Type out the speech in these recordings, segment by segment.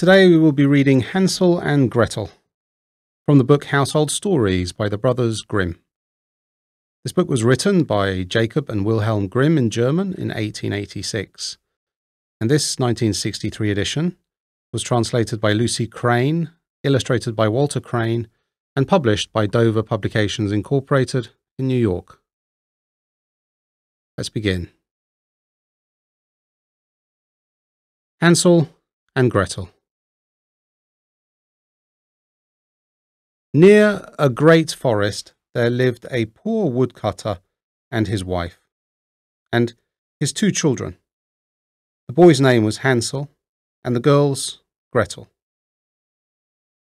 Today we will be reading Hansel and Gretel from the book Household Stories by the Brothers Grimm. This book was written by Jacob and Wilhelm Grimm in German in 1886, and this 1963 edition was translated by Lucy Crane, illustrated by Walter Crane, and published by Dover Publications Incorporated in New York. Let's begin. Hansel and Gretel. Near a great forest there lived a poor woodcutter and his wife, and his two children. The boy's name was Hansel, and the girl's Gretel.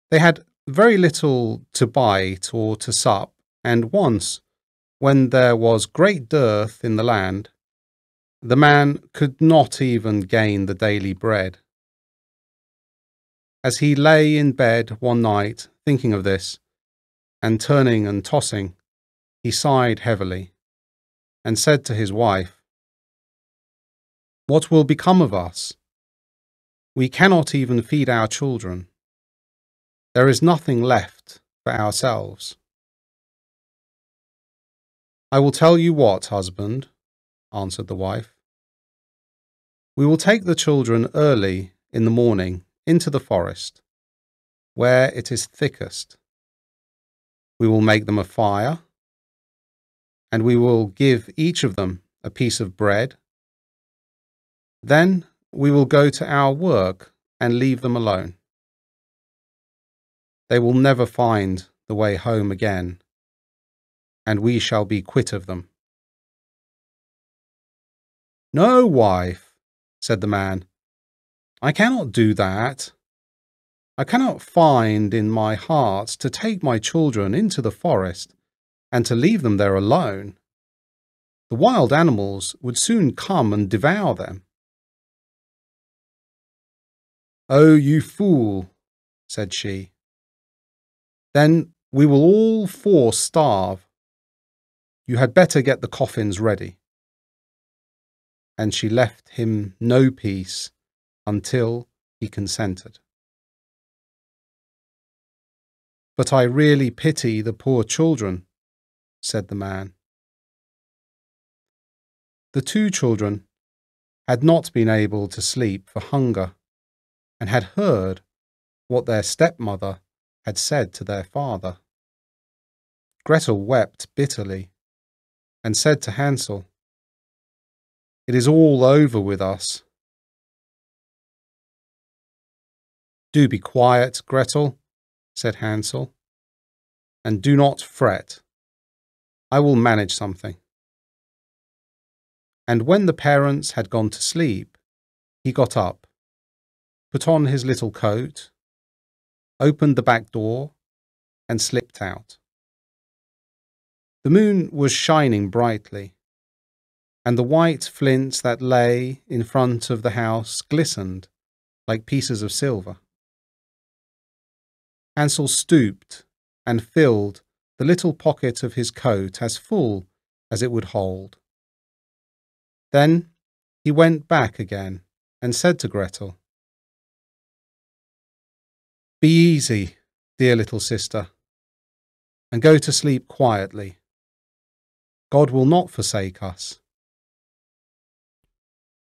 They had very little to bite or to sup, and once, when there was great dearth in the land, the man could not even gain the daily bread. As he lay in bed one night thinking of this, and turning and tossing, he sighed heavily, and said to his wife, What will become of us? We cannot even feed our children. There is nothing left for ourselves. I will tell you what, husband, answered the wife. We will take the children early in the morning into the forest where it is thickest. We will make them a fire, and we will give each of them a piece of bread. Then we will go to our work and leave them alone. They will never find the way home again, and we shall be quit of them. No, wife, said the man, I cannot do that. I cannot find in my heart to take my children into the forest and to leave them there alone. The wild animals would soon come and devour them. Oh, you fool, said she. Then we will all four starve. You had better get the coffins ready. And she left him no peace until he consented. But I really pity the poor children, said the man. The two children had not been able to sleep for hunger and had heard what their stepmother had said to their father. Gretel wept bitterly and said to Hansel, It is all over with us. Do be quiet, Gretel, said Hansel, and do not fret. I will manage something. And when the parents had gone to sleep, he got up, put on his little coat, opened the back door, and slipped out. The moon was shining brightly, and the white flints that lay in front of the house glistened like pieces of silver. Hansel stooped and filled the little pocket of his coat as full as it would hold. Then he went back again and said to Gretel, Be easy, dear little sister, and go to sleep quietly. God will not forsake us.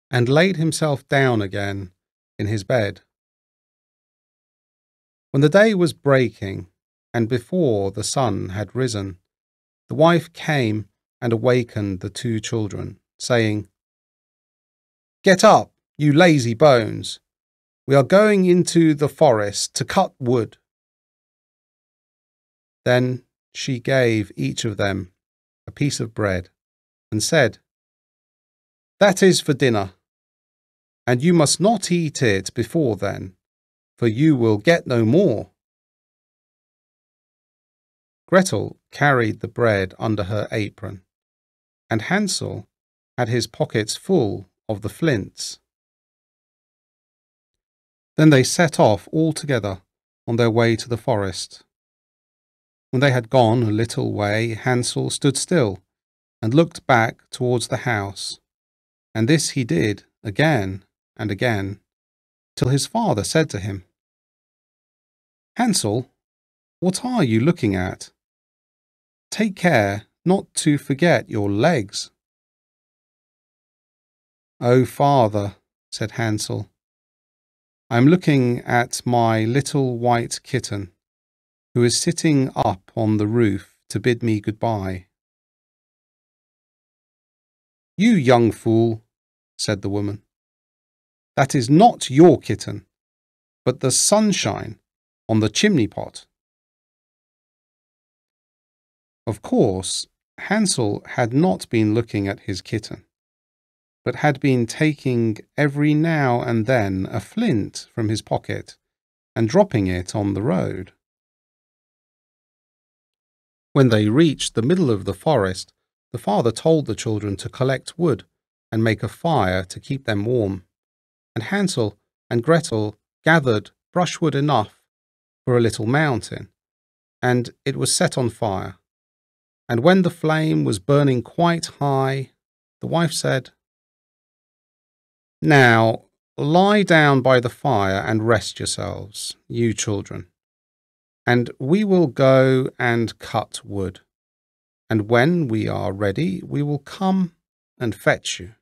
And laid himself down again in his bed. When the day was breaking, and before the sun had risen, the wife came and awakened the two children, saying, Get up, you lazy bones! We are going into the forest to cut wood. Then she gave each of them a piece of bread and said, That is for dinner, and you must not eat it before then for you will get no more. Gretel carried the bread under her apron, and Hansel had his pockets full of the flints. Then they set off all together on their way to the forest. When they had gone a little way, Hansel stood still and looked back towards the house, and this he did again and again, till his father said to him, Hansel, what are you looking at? Take care not to forget your legs. Oh, father, said Hansel, I'm looking at my little white kitten, who is sitting up on the roof to bid me goodbye. You young fool, said the woman. That is not your kitten, but the sunshine on the chimney pot. Of course, Hansel had not been looking at his kitten, but had been taking every now and then a flint from his pocket and dropping it on the road. When they reached the middle of the forest, the father told the children to collect wood and make a fire to keep them warm, and Hansel and Gretel gathered brushwood enough for a little mountain, and it was set on fire. And when the flame was burning quite high, the wife said, Now lie down by the fire and rest yourselves, you children, and we will go and cut wood. And when we are ready, we will come and fetch you.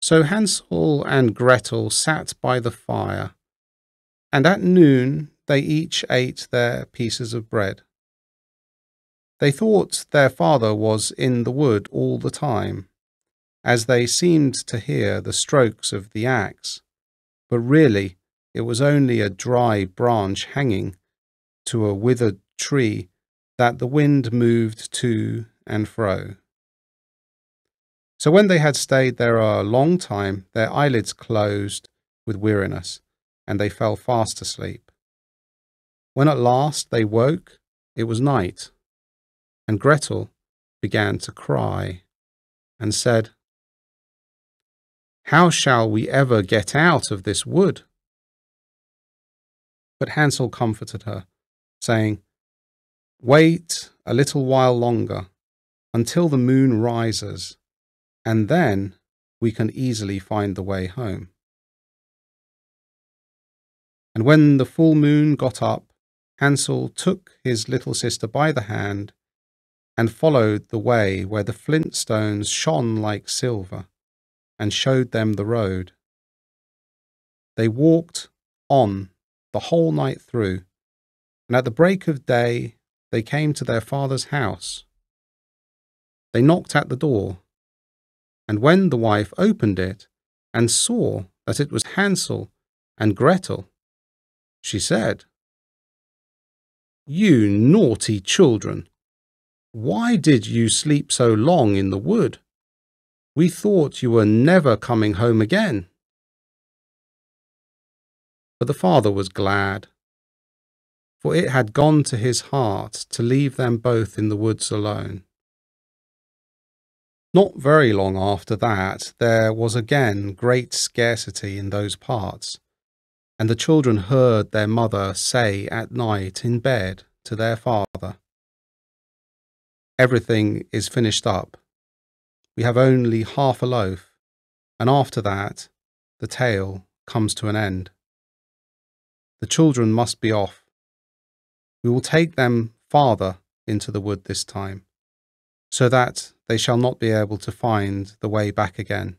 So Hansel and Gretel sat by the fire, and at noon they each ate their pieces of bread. They thought their father was in the wood all the time, as they seemed to hear the strokes of the axe, but really it was only a dry branch hanging to a withered tree that the wind moved to and fro. So when they had stayed there a long time, their eyelids closed with weariness, and they fell fast asleep. When at last they woke, it was night and Gretel began to cry and said, How shall we ever get out of this wood? But Hansel comforted her, saying, Wait a little while longer until the moon rises, and then we can easily find the way home. And when the full moon got up, Hansel took his little sister by the hand and followed the way where the flint stones shone like silver, and showed them the road. They walked on the whole night through, and at the break of day they came to their father's house. They knocked at the door, and when the wife opened it and saw that it was Hansel and Gretel, she said, You naughty children! Why did you sleep so long in the wood? We thought you were never coming home again. But the father was glad, for it had gone to his heart to leave them both in the woods alone. Not very long after that, there was again great scarcity in those parts, and the children heard their mother say at night in bed to their father, everything is finished up. We have only half a loaf, and after that, the tale comes to an end. The children must be off. We will take them farther into the wood this time, so that they shall not be able to find the way back again.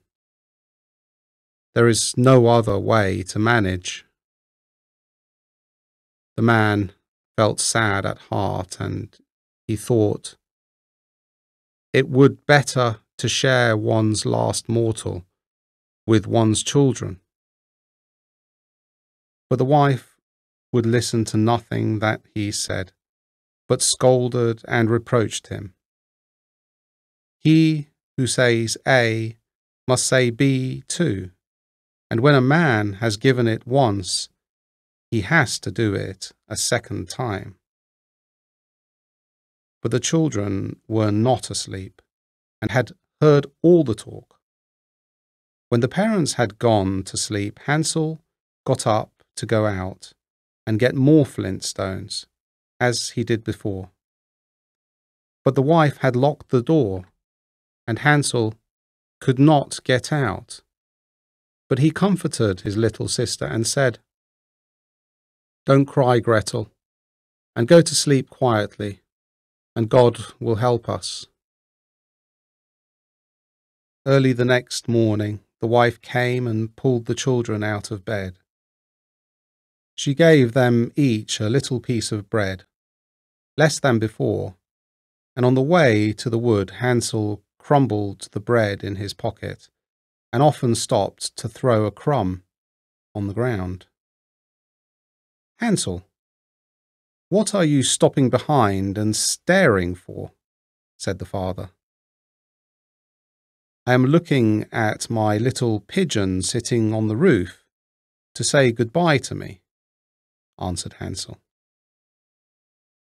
There is no other way to manage. The man felt sad at heart, and he thought, it would better to share one's last mortal with one's children. But the wife would listen to nothing that he said, but scolded and reproached him. He who says A must say B too, and when a man has given it once, he has to do it a second time. But the children were not asleep, and had heard all the talk. When the parents had gone to sleep, Hansel got up to go out and get more flint stones, as he did before. But the wife had locked the door, and Hansel could not get out. But he comforted his little sister and said, Don't cry, Gretel, and go to sleep quietly, and God will help us. Early the next morning, the wife came and pulled the children out of bed. She gave them each a little piece of bread, less than before, and on the way to the wood Hansel crumbled the bread in his pocket and often stopped to throw a crumb on the ground. Hansel, what are you stopping behind and staring for? said the father. I am looking at my little pigeon sitting on the roof to say good-bye to me, answered Hansel.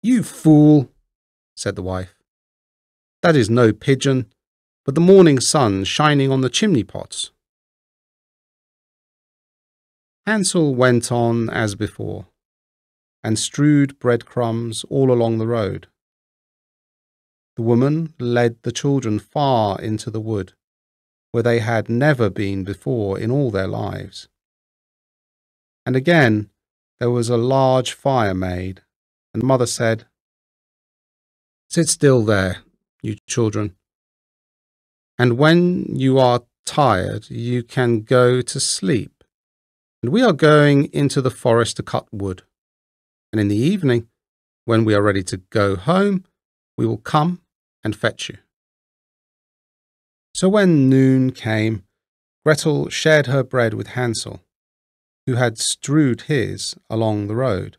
You fool, said the wife. That is no pigeon, but the morning sun shining on the chimney pots. Hansel went on as before, and strewed breadcrumbs all along the road. The woman led the children far into the wood, where they had never been before in all their lives. And again there was a large fire made, and mother said, Sit still there, you children, and when you are tired you can go to sleep. And we are going into the forest to cut wood. And in the evening, when we are ready to go home, we will come and fetch you. So when noon came, Gretel shared her bread with Hansel, who had strewed his along the road.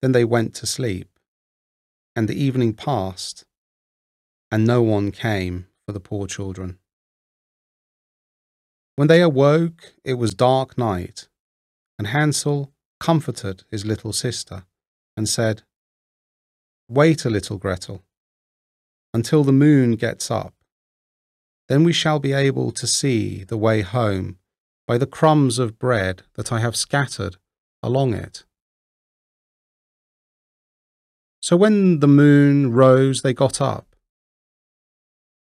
Then they went to sleep, and the evening passed, and no one came for the poor children. When they awoke, it was dark night, and Hansel comforted his little sister and said, Wait a little, Gretel until the moon gets up. Then we shall be able to see the way home by the crumbs of bread that I have scattered along it. So when the moon rose, they got up,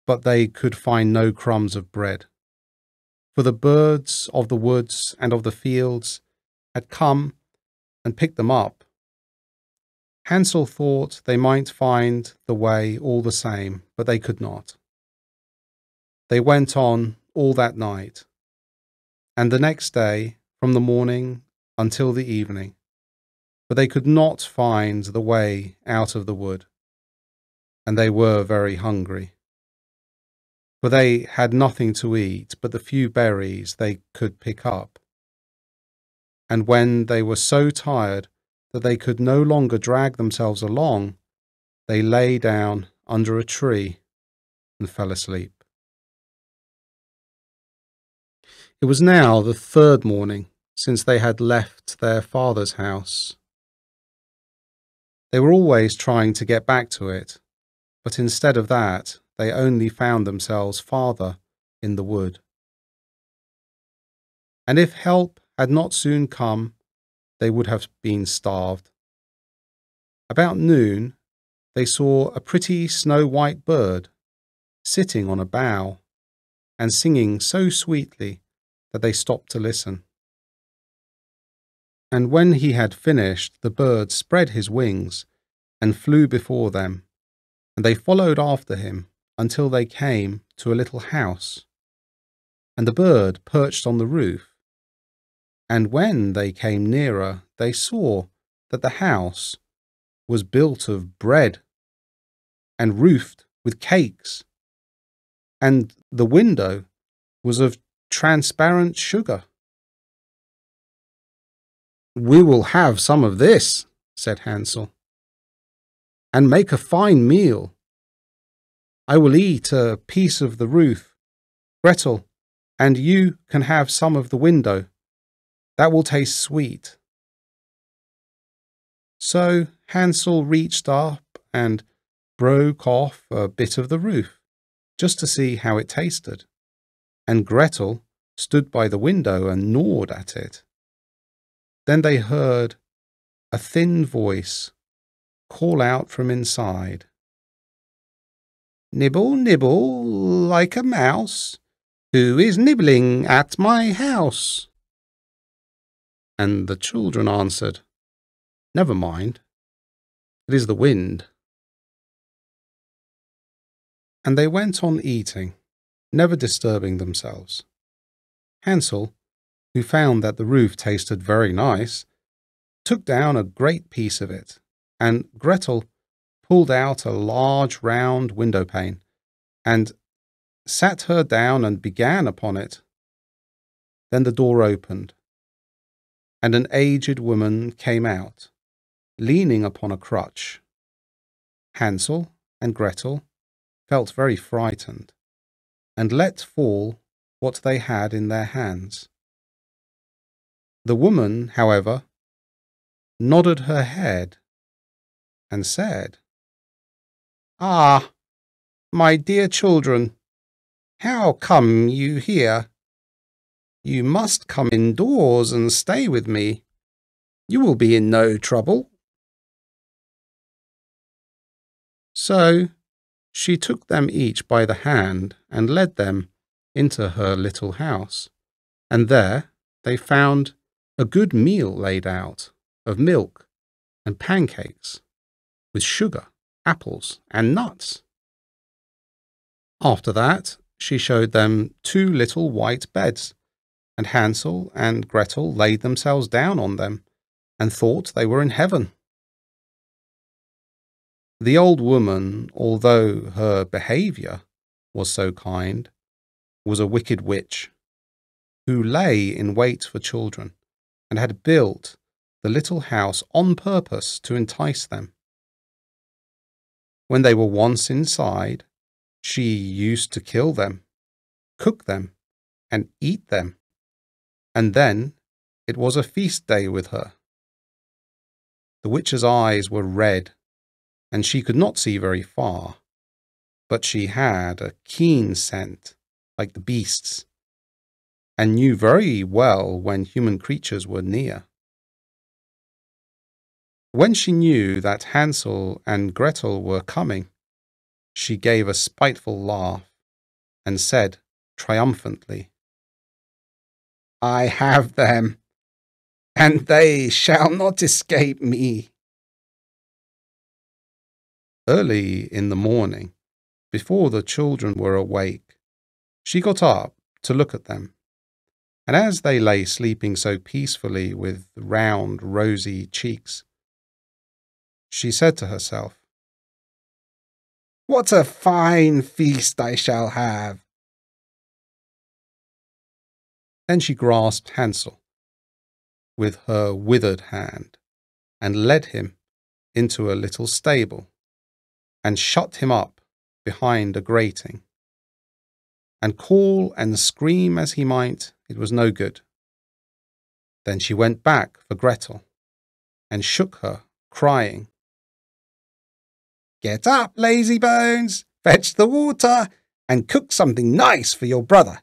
but they could find no crumbs of bread. For the birds of the woods and of the fields had come and picked them up Hansel thought they might find the way all the same, but they could not. They went on all that night, and the next day, from the morning until the evening, but they could not find the way out of the wood, and they were very hungry. For they had nothing to eat but the few berries they could pick up. And when they were so tired that they could no longer drag themselves along, they lay down under a tree and fell asleep. It was now the third morning since they had left their father's house. They were always trying to get back to it, but instead of that, they only found themselves farther in the wood. And if help had not soon come, they would have been starved. About noon, they saw a pretty snow white bird sitting on a bough and singing so sweetly that they stopped to listen. And when he had finished, the bird spread his wings and flew before them, and they followed after him until they came to a little house. And the bird perched on the roof and when they came nearer, they saw that the house was built of bread and roofed with cakes, and the window was of transparent sugar. We will have some of this, said Hansel, and make a fine meal. I will eat a piece of the roof, Gretel, and you can have some of the window. That will taste sweet. So Hansel reached up and broke off a bit of the roof, just to see how it tasted, and Gretel stood by the window and gnawed at it. Then they heard a thin voice call out from inside. Nibble, nibble, like a mouse. Who is nibbling at my house? And the children answered, Never mind, it is the wind. And they went on eating, never disturbing themselves. Hansel, who found that the roof tasted very nice, took down a great piece of it, and Gretel pulled out a large round window pane, and sat her down and began upon it. Then the door opened, and an aged woman came out, leaning upon a crutch. Hansel and Gretel felt very frightened, and let fall what they had in their hands. The woman, however, nodded her head and said, Ah, my dear children, how come you here? You must come indoors and stay with me. You will be in no trouble. So she took them each by the hand and led them into her little house, and there they found a good meal laid out of milk and pancakes, with sugar, apples, and nuts. After that, she showed them two little white beds, and Hansel and Gretel laid themselves down on them and thought they were in heaven. The old woman, although her behaviour was so kind, was a wicked witch who lay in wait for children and had built the little house on purpose to entice them. When they were once inside, she used to kill them, cook them, and eat them, and then it was a feast day with her. The witch's eyes were red, and she could not see very far, but she had a keen scent, like the beasts, and knew very well when human creatures were near. When she knew that Hansel and Gretel were coming, she gave a spiteful laugh and said triumphantly, I have them, and they shall not escape me. Early in the morning, before the children were awake, she got up to look at them. And as they lay sleeping so peacefully with round, rosy cheeks, she said to herself, What a fine feast I shall have! Then she grasped Hansel with her withered hand and led him into a little stable and shut him up behind a grating. And call and scream as he might, it was no good. Then she went back for Gretel and shook her, crying, Get up, lazy bones, fetch the water, and cook something nice for your brother.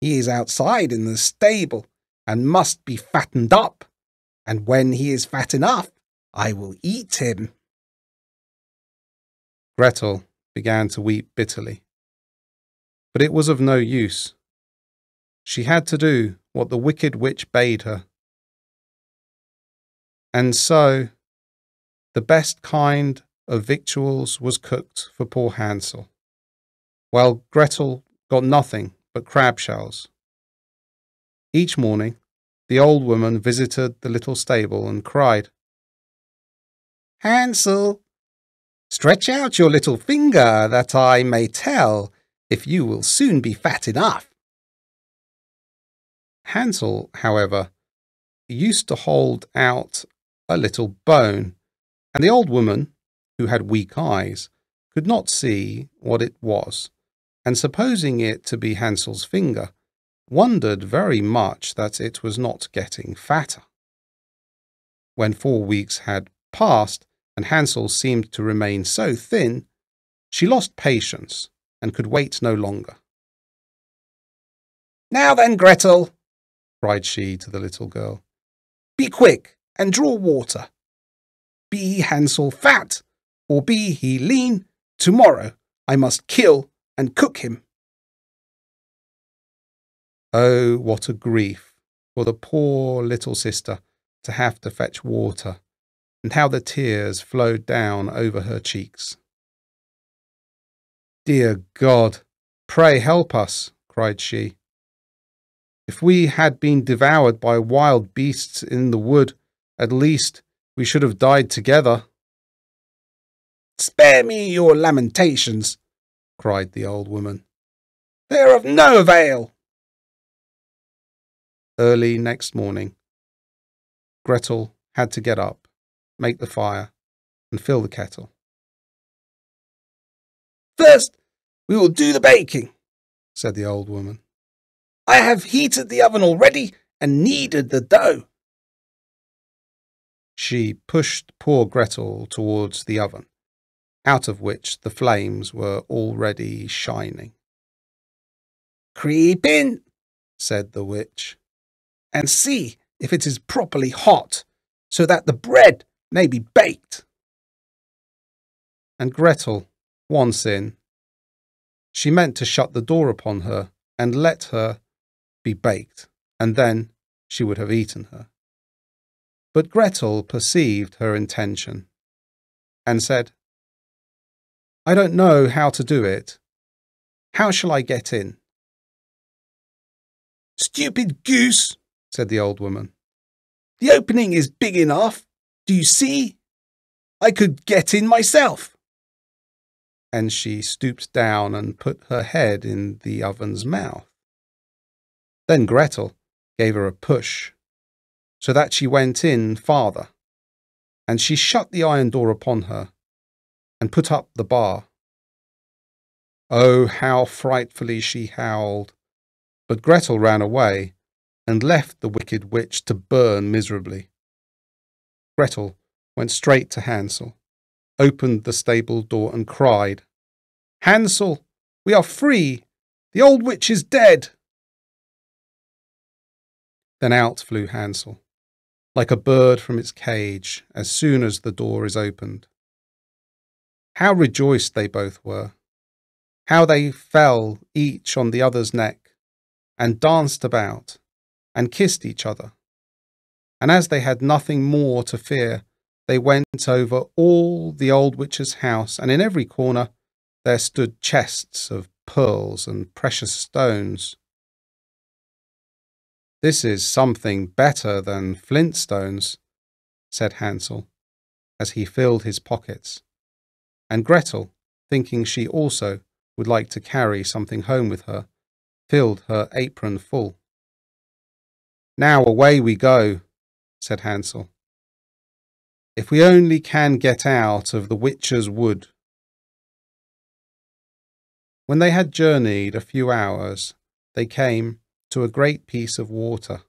He is outside in the stable and must be fattened up, and when he is fat enough, I will eat him. Gretel began to weep bitterly. But it was of no use. She had to do what the wicked witch bade her. And so the best kind of victuals was cooked for poor Hansel, while Gretel got nothing but crab shells. Each morning, the old woman visited the little stable and cried, Hansel, stretch out your little finger that I may tell if you will soon be fat enough. Hansel, however, used to hold out a little bone, and the old woman, who had weak eyes, could not see what it was, and supposing it to be Hansel's finger, wondered very much that it was not getting fatter. When four weeks had passed, and Hansel seemed to remain so thin, she lost patience and could wait no longer. Now then, Gretel, cried she to the little girl, be quick and draw water. Be Hansel fat, or be he lean, tomorrow I must kill and cook him. Oh, what a grief for the poor little sister to have to fetch water, and how the tears flowed down over her cheeks. Dear God, pray help us, cried she. If we had been devoured by wild beasts in the wood, at least we should have died together. Spare me your lamentations, cried the old woman. They are of no avail. Early next morning, Gretel had to get up, make the fire, and fill the kettle. First, we will do the baking, said the old woman. I have heated the oven already and kneaded the dough. She pushed poor Gretel towards the oven, out of which the flames were already shining. Creep in, said the witch, and see if it is properly hot, so that the bread may be baked. And Gretel, once in, she meant to shut the door upon her and let her be baked, and then she would have eaten her. But Gretel perceived her intention and said, I don't know how to do it. How shall I get in? Stupid goose, said the old woman. The opening is big enough. Do you see? I could get in myself. And she stooped down and put her head in the oven's mouth. Then Gretel gave her a push, so that she went in farther, and she shut the iron door upon her, and put up the bar. Oh, how frightfully she howled! But Gretel ran away, and left the wicked witch to burn miserably. Gretel went straight to Hansel, opened the stable door, and cried, Hansel, we are free! The old witch is dead! Then out flew Hansel, like a bird from its cage, as soon as the door is opened. How rejoiced they both were! How they fell each on the other's neck, and danced about, and kissed each other. And as they had nothing more to fear, they went over all the old witch's house, and in every corner there stood chests of pearls and precious stones. This is something better than flintstones, said Hansel, as he filled his pockets. And Gretel, thinking she also would like to carry something home with her, filled her apron full. Now away we go, said Hansel. If we only can get out of the witch's wood. When they had journeyed a few hours, they came to a great piece of water.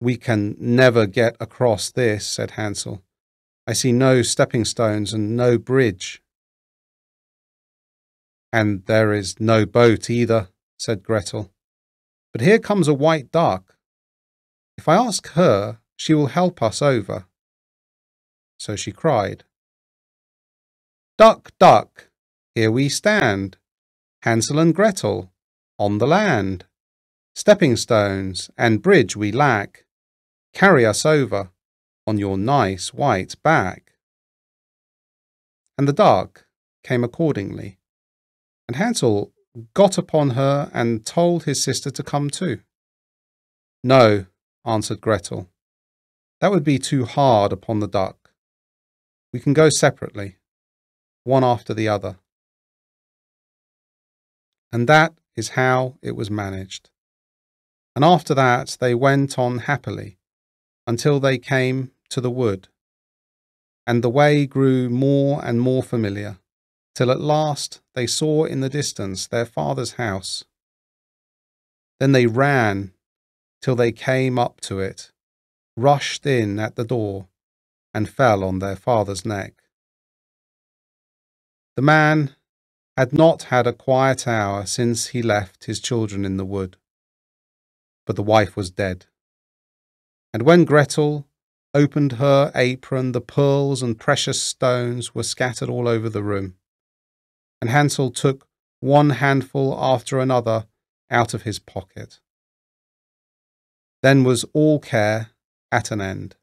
We can never get across this, said Hansel. I see no stepping stones and no bridge. And there is no boat either, said Gretel. But here comes a white duck. If I ask her, she will help us over. So she cried, Duck, duck, here we stand, Hansel and Gretel, on the land. Stepping stones and bridge we lack. Carry us over on your nice white back. And the duck came accordingly. And Hansel got upon her and told his sister to come too. No, answered Gretel. That would be too hard upon the duck. We can go separately, one after the other. And that is how it was managed. And after that they went on happily until they came to the wood. And the way grew more and more familiar, till at last they saw in the distance their father's house. Then they ran till they came up to it, rushed in at the door, and fell on their father's neck. The man had not had a quiet hour since he left his children in the wood. But the wife was dead. And when Gretel opened her apron, the pearls and precious stones were scattered all over the room. And Hansel took one handful after another out of his pocket. Then was all care at an end,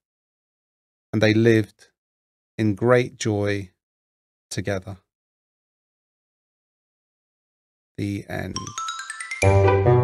and they lived in great joy together. The end.